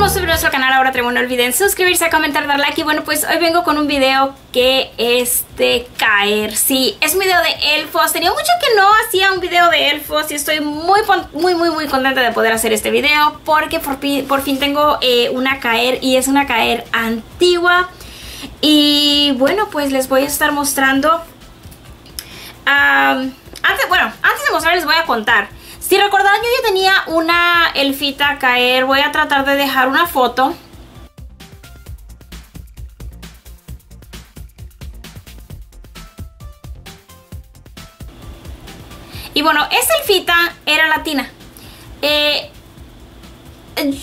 hermosos, bienvenidos al canal, ahora tenemos no olviden suscribirse, comentar, dar like y bueno pues hoy vengo con un video que es de caer, sí, es un video de elfos, tenía mucho que no hacía un video de elfos y estoy muy muy muy muy contenta de poder hacer este video porque por, fin tengo eh, una caer y es una caer antigua. Y bueno pues les voy a estar mostrando, antes, bueno, antes de mostrar les voy a contar si recordarán, yo ya tenía una elfita a caer. Voy a tratar de dejar una foto. Y bueno, esa elfita era latina. Eh,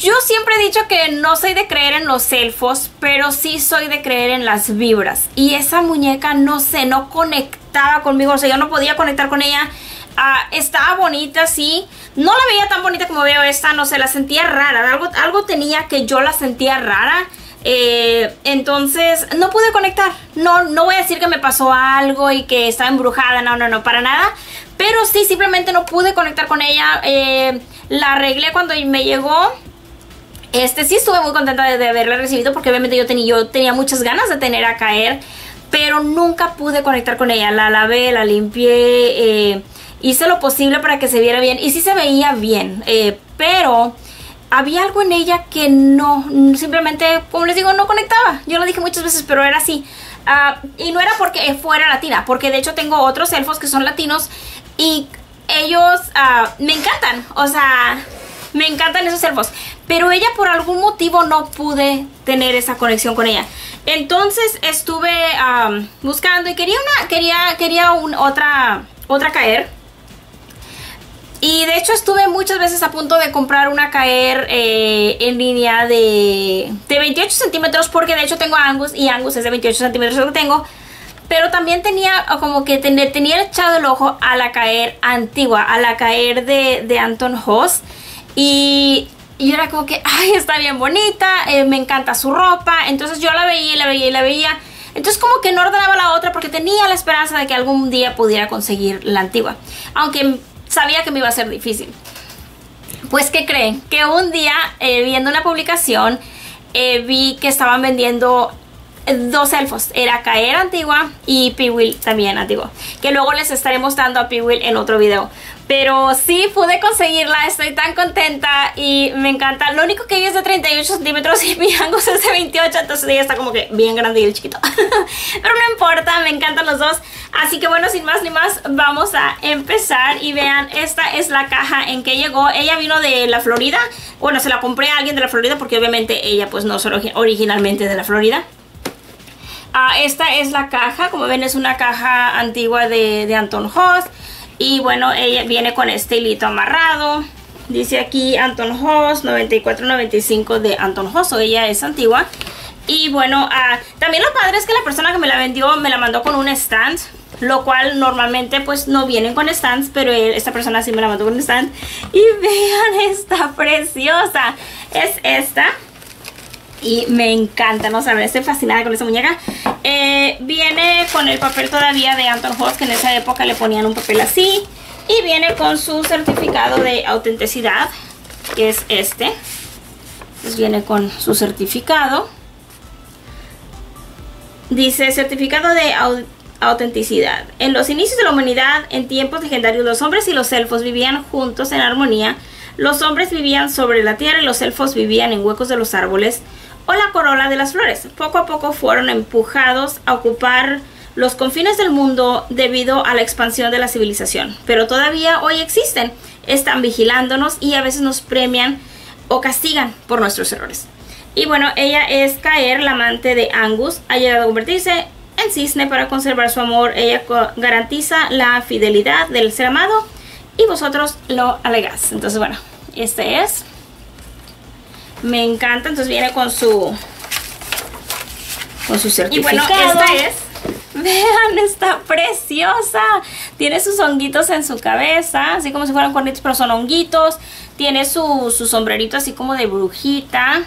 yo siempre he dicho que no soy de creer en los elfos, pero sí soy de creer en las vibras. Y esa muñeca, no sé, no conectaba conmigo. O sea, yo no podía conectar con ella Ah, estaba bonita, sí. No la veía tan bonita como veo esta, no sé, la sentía rara. Algo, algo tenía que yo la sentía rara. Eh, entonces no pude conectar. No, no voy a decir que me pasó algo y que estaba embrujada, no, no, no, para nada. Pero sí, simplemente no pude conectar con ella. Eh, la arreglé cuando me llegó. Este sí estuve muy contenta de, haberla recibido porque obviamente yo, tenía yo tenía muchas ganas de tener a caer. Pero nunca pude conectar con ella. La lavé, la limpié. Eh, hice lo posible para que se viera bien y sí se veía bien, eh, pero había algo en ella que no, simplemente, como les digo, no conectaba. Yo lo dije muchas veces, pero era así. Ah, y no era porque fuera latina, porque de hecho tengo otros elfos que son latinos y ellos ah, me encantan, o sea, me encantan esos elfos. Pero ella por algún motivo no pude tener esa conexión con ella. Entonces estuve buscando y quería una, quería, quería otra, otra caer. Y de hecho estuve muchas veces a punto de comprar una caer eh, en línea de, de 28 centímetros porque de hecho tengo Angus y Angus es de 28 centímetros que tengo. Pero también tenía como que tenía echado el ojo a la caer antigua, a la caer de, de Anton Hoss. Y, y era como que, ay, está bien bonita, eh, me encanta su ropa. Entonces yo la veía y la veía y la veía. Entonces como que no ordenaba la otra porque tenía la esperanza de que algún día pudiera conseguir la antigua. Aunque sabía que me iba a ser difícil. Pues, ¿qué creen? Que un día, eh, viendo una publicación, eh, vi que estaban vendiendo dos elfos. Era Caer Antigua y Piwil también Antigua. Que luego les estaré mostrando a Piwil en otro video. Pero sí pude conseguirla, estoy tan contenta y me encanta. Lo único que ella es de 38 centímetros y mi Angus es de 28, entonces ella está como que bien grande y el chiquito. Pero no importa, me encantan los dos. Así que bueno, sin más ni más, vamos a empezar. Y vean, esta es la caja en que llegó. Ella vino de la Florida. Bueno, se la compré a alguien de la Florida porque obviamente ella pues no es originalmente de la Florida. Ah, esta es la caja, como ven es una caja antigua de, de Anton Hoss. Y bueno, ella viene con este hilito amarrado. Dice aquí Anton Hoss 9495 de Anton Hoss, o ella es antigua. Y bueno, ah, también lo padre es que la persona que me la vendió me la mandó con un stand. Lo cual normalmente pues no vienen con stands, pero esta persona sí me la mandó con un stand. Y vean esta preciosa. Es esta. Y me encanta, no saben, estoy fascinada con esa muñeca. Eh, viene con el papel todavía de Anton Hoss, que en esa época le ponían un papel así. Y viene con su certificado de autenticidad, que es este. Viene con su certificado. Dice certificado de autenticidad. En los inicios de la humanidad, en tiempos legendarios, los hombres y los elfos vivían juntos en armonía. Los hombres vivían sobre la tierra y los elfos vivían en huecos de los árboles o la corola de las flores. Poco a poco fueron empujados a ocupar los confines del mundo debido a la expansión de la civilización. Pero todavía hoy existen, están vigilándonos y a veces nos premian o castigan por nuestros errores. Y bueno, ella es Caer, la amante de Angus. Ha llegado a convertirse en cisne para conservar su amor. Ella garantiza la fidelidad del ser amado y vosotros lo alegáis. Entonces bueno, este es me encanta, entonces viene con su con su certificado. Y bueno, esta es Vean, está preciosa. Tiene sus honguitos en su cabeza, así como si fueran cuernitos, pero son honguitos. Tiene su, su sombrerito así como de brujita.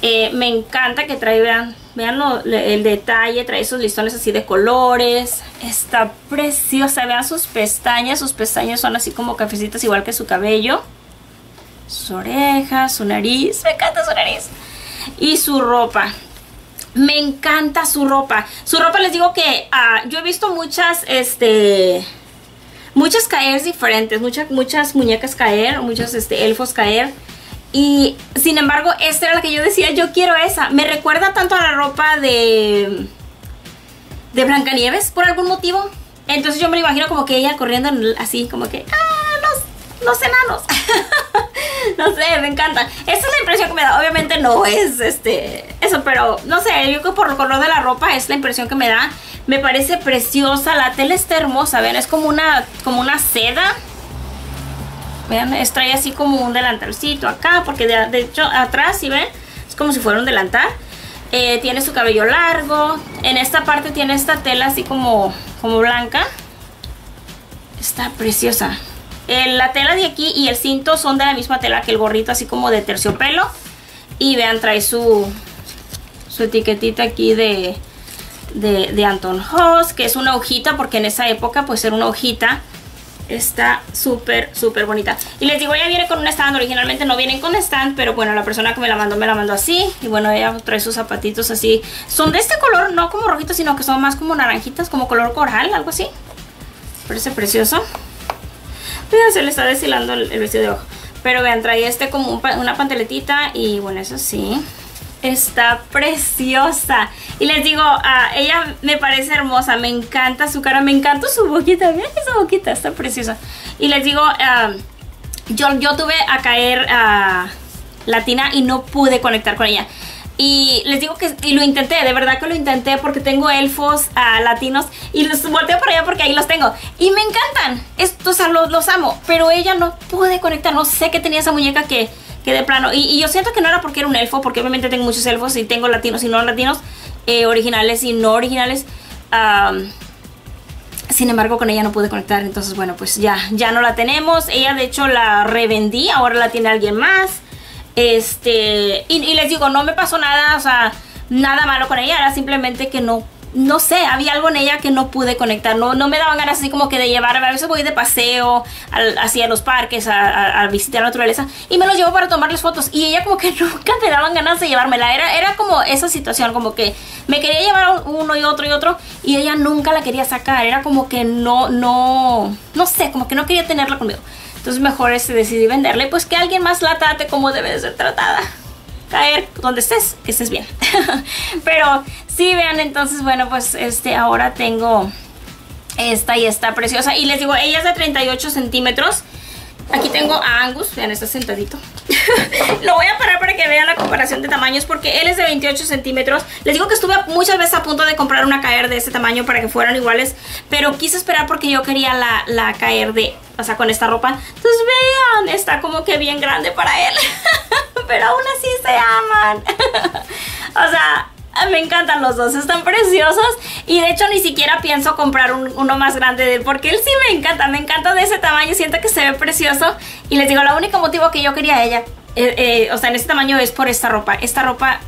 Eh, me encanta que trae, vean, vean el detalle, trae esos listones así de colores. Está preciosa, vean sus pestañas, sus pestañas son así como cafecitas igual que su cabello. Sus orejas, su nariz. Me encanta su nariz. Y su ropa. Me encanta su ropa. Su ropa les digo que ah, yo he visto muchas, este, muchas caer diferentes, muchas, muchas muñecas caer, muchos este, elfos caer. Y sin embargo, esta era la que yo decía, yo quiero esa. Me recuerda tanto a la ropa de, de Blancanieves, por algún motivo. Entonces yo me lo imagino como que ella corriendo así, como que, ah, los, los enanos. no sé, me encanta. Esa es la impresión que me da. Obviamente no es este eso, pero no sé, yo creo que por el color de la ropa es la impresión que me da. Me parece preciosa, la tela está hermosa, ven, es como una, como una seda. Vean, trae así como un delantalcito acá, porque de, hecho atrás, si ven, es como si fuera un delantal. Eh, tiene su cabello largo. En esta parte tiene esta tela así como, como blanca. Está preciosa. La tela de aquí y el cinto son de la misma tela que el gorrito, así como de terciopelo. Y vean, trae su, su etiquetita aquí de, de, Anton Hoss, que es una hojita, porque en esa época pues era una hojita. Está súper, súper bonita. Y les digo, ella viene con un stand. Originalmente no vienen con stand, pero bueno, la persona que me la mandó me la mandó así. Y bueno, ella trae sus zapatitos así. Son de este color, no como rojitos, sino que son más como naranjitas, como color coral, algo así. Parece precioso. Se le está deshilando el, vestido de ojo. Pero vean, trae este como una panteletita y bueno, eso sí. Está preciosa. Y les digo, uh, ella me parece hermosa. Me encanta su cara, me encanta su boquita. Vean esa boquita, está preciosa. Y les digo, yo, yo tuve a caer a latina y no pude conectar con ella. Y les digo que y lo intenté, de verdad que lo intenté porque tengo elfos uh, latinos y los volteo por allá porque ahí los tengo. Y me encantan, estos, los, los, amo, pero ella no pude conectar, no sé qué tenía esa muñeca que, que de plano. Y, yo siento que no era porque era un elfo, porque obviamente tengo muchos elfos y tengo latinos y no latinos, eh, originales y no originales. sin embargo, con ella no pude conectar, entonces bueno, pues ya, ya no la tenemos. Ella de hecho la revendí, ahora la tiene alguien más. Este, y, les digo, no me pasó nada, o sea, nada malo con ella, era simplemente que no no sé, había algo en ella que no pude conectar, no, no me daban ganas así como que de llevar, a veces voy de paseo hacia los parques, a, visitar la naturaleza y me los llevo para tomarles fotos y ella como que nunca me daban ganas de llevármela, era, era como esa situación, como que me quería llevar uno y otro y otro y ella nunca la quería sacar, era como que no, no, no sé, como que no quería tenerla conmigo. Entonces mejor este decidí venderle, pues que alguien más la trate como debe de ser tratada. Caer donde estés, que estés bien. Pero sí, vean, entonces bueno, pues este ahora tengo esta y esta preciosa. Y les digo, ella es de 38 centímetros. Aquí tengo a Angus, vean, está sentadito. Lo voy a parar para que vean la comparación de tamaños porque él es de 28 centímetros. Les digo que estuve muchas veces a punto de comprar una caer de este tamaño para que fueran iguales, pero quise esperar porque yo quería la, la caer de, o sea, con esta ropa. Entonces vean, está como que bien grande para él, pero aún así se aman. o sea, me encantan los dos, están preciosos y de hecho ni siquiera pienso comprar uno más grande de él porque él sí me encanta, me encanta de ese tamaño, siento que se ve precioso y les digo, el único motivo que yo quería a ella, eh, eh, o sea, en ese tamaño es por esta ropa, esta ropa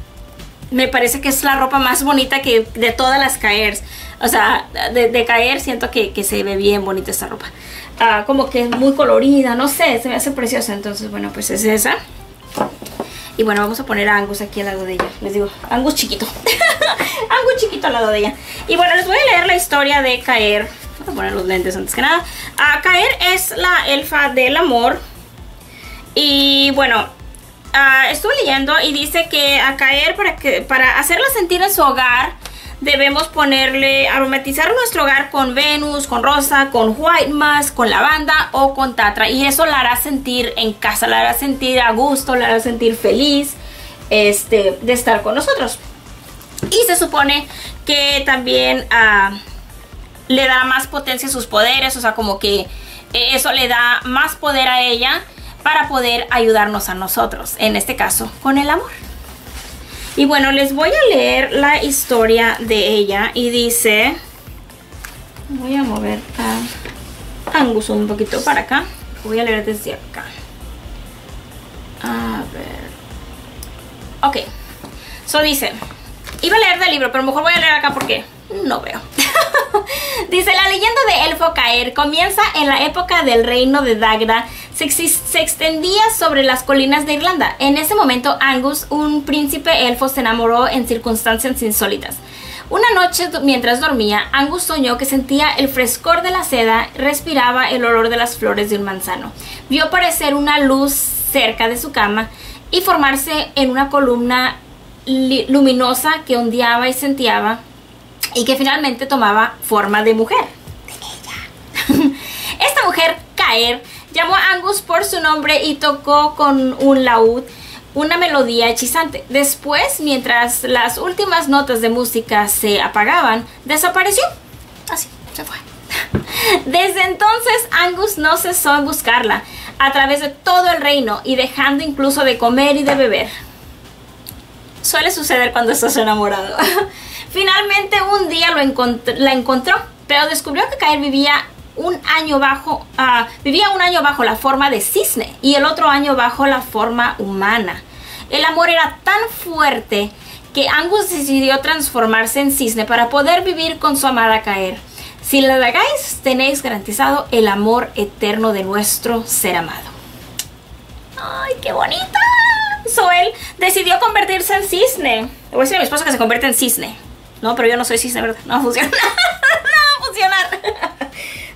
me parece que es la ropa más bonita que de todas las caers, o sea, de, caer siento que, se ve bien bonita esta ropa. Ah, como que es muy colorida, no sé, se me hace preciosa. Entonces, bueno, pues es esa. Y bueno, vamos a poner a Angus aquí al lado de ella. Les digo, Angus chiquito. Angus chiquito al lado de ella. Y bueno, les voy a leer la historia de Caer. Voy a poner los lentes antes que nada. Uh, Caer es la elfa del amor. Y bueno, uh, estuve leyendo y dice que a Caer para, que, para hacerla sentir en su hogar debemos ponerle, aromatizar nuestro hogar con Venus, con Rosa, con White Mask, con lavanda o con Tatra. Y eso la hará sentir en casa, la hará sentir a gusto, la hará sentir feliz este, de estar con nosotros. Y se supone que también ah, le da más potencia a sus poderes, o sea, como que eso le da más poder a ella para poder ayudarnos a nosotros, en este caso, con el amor. Y bueno, les voy a leer la historia de ella y dice... Voy a mover a Angus un poquito para acá. Voy a leer desde acá. A ver. Ok. So dice... Iba a leer del libro, pero mejor voy a leer acá porque no veo. Dice, la leyenda de Elfo Caer comienza en la época del reino de Dagda se, se, extendía sobre las colinas de Irlanda. En ese momento Angus, un príncipe elfo, se enamoró en circunstancias insólitas. Una noche mientras dormía, Angus soñó que sentía el frescor de la seda, respiraba el olor de las flores de un manzano. Vio aparecer una luz cerca de su cama y formarse en una columna luminosa que ondeaba y sentía y que finalmente tomaba forma de mujer. Esta mujer, Caer, llamó a Angus por su nombre y tocó con un laúd una melodía hechizante. Después, mientras las últimas notas de música se apagaban, desapareció. Así, se fue. Desde entonces, Angus no cesó en buscarla a través de todo el reino y dejando incluso de comer y de beber. Suele suceder cuando estás enamorado. Finalmente un día la encontró, pero descubrió que Caer vivía un año bajo, ah, vivía un año bajo la forma de cisne y el otro año bajo la forma humana. El amor era tan fuerte que Angus decidió transformarse en cisne para poder vivir con su amada Caer. Si lo hagáis, tenéis garantizado el amor eterno de nuestro ser amado. ¡Ay, qué bonita! Soel decidió convertirse en cisne. Le voy a decir a mi esposa que se convierte en cisne. No, pero yo no soy cisne, ¿verdad? No va a funcionar. no va a funcionar.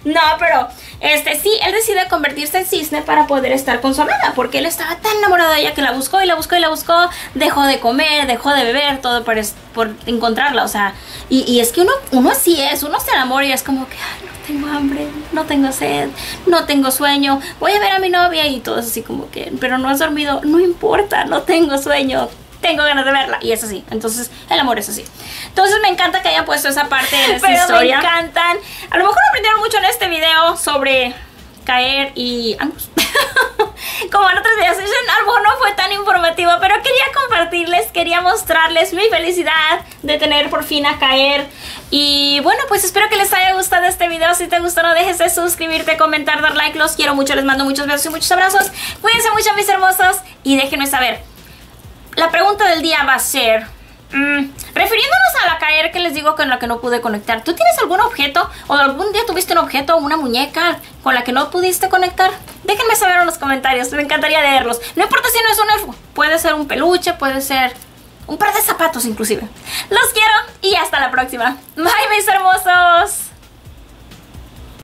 No, pero este sí, él decide convertirse en cisne para poder estar con su amada, porque él estaba tan enamorado de ella que la buscó y la buscó y la buscó, dejó de comer, dejó de beber, todo por, por encontrarla, o sea, y, es que uno, uno así es, uno se enamora y es como que, ay, no tengo hambre, no tengo sed, no tengo sueño, voy a ver a mi novia y todo así como que, pero no has dormido, no importa, no tengo sueño, tengo ganas de verla. Y es así. Entonces, el amor es así. Entonces, me encanta que hayan puesto esa parte de esta Pero Me encantan. A lo mejor aprendieron mucho en este video sobre caer y. Como en otros videos, algo no fue tan informativo, pero quería compartirles, quería mostrarles mi felicidad de tener por fin a caer. Y bueno, pues espero que les haya gustado este video. Si te gustó, no dejes de suscribirte, comentar, dar like. Los quiero mucho, les mando muchos besos y muchos abrazos. Cuídense mucho, mis hermosos, y déjenme saber la pregunta del día va a ser, mm, refiriéndonos a la caer que les digo con la que no pude conectar, ¿tú tienes algún objeto o algún día tuviste un objeto o una muñeca con la que no pudiste conectar? Déjenme saber en los comentarios, me encantaría leerlos. No importa si no es un elfo, puede ser un peluche, puede ser un par de zapatos inclusive. Los quiero y hasta la próxima. Bye mis hermosos.